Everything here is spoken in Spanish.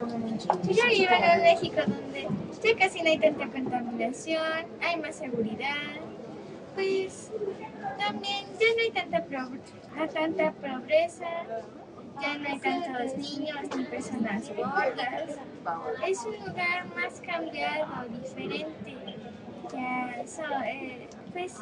Yo vivo en México donde ya casi no hay tanta contaminación, hay más seguridad, pues también ya no hay tanta, tanta pobreza, ya no hay tantos niños ni personas gordas. Es un lugar más cambiado, diferente. Ya, eso, eh, pues